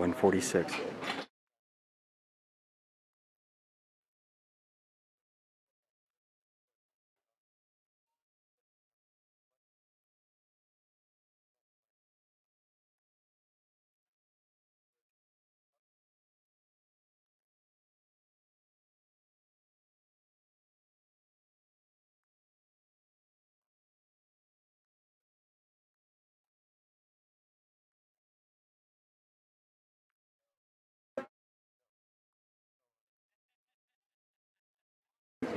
146.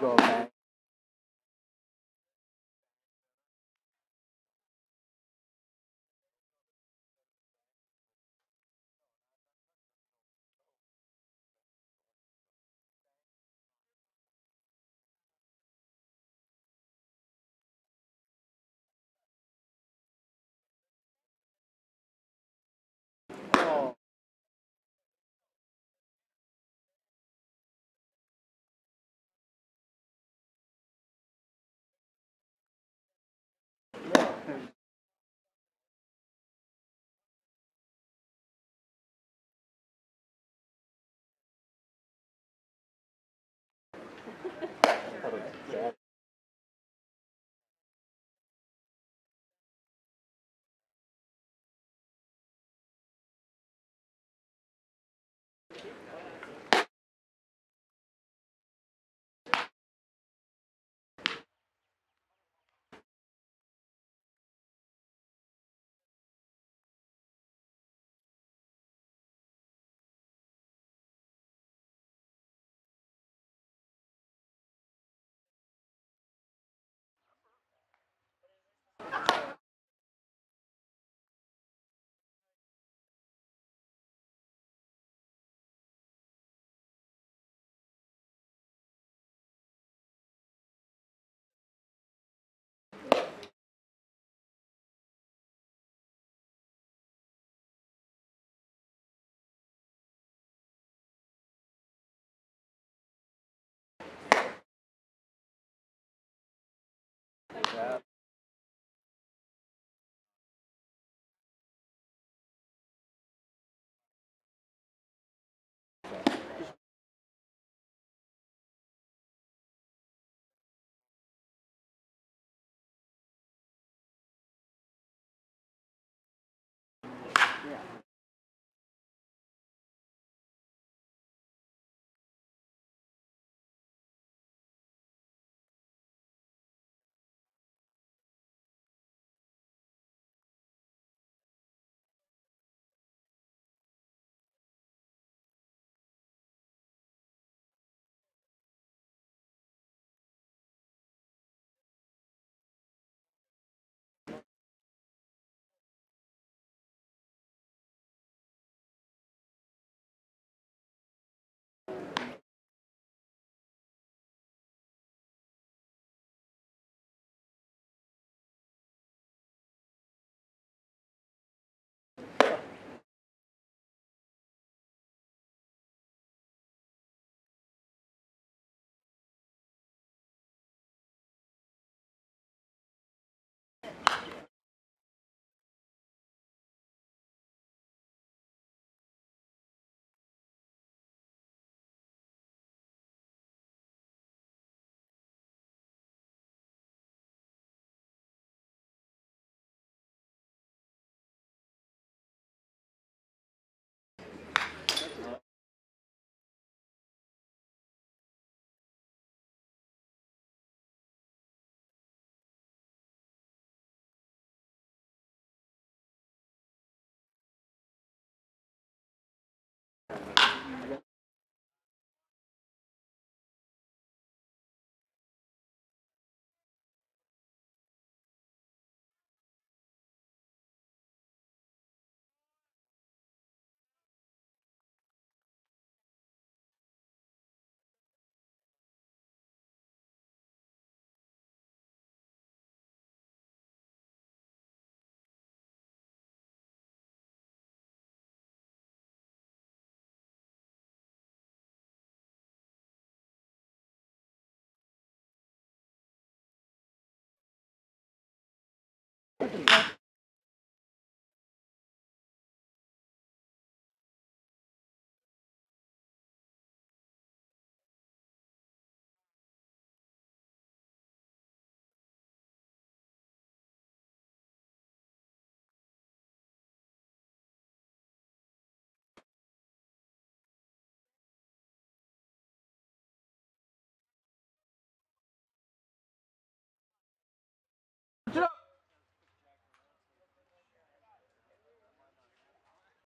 go back.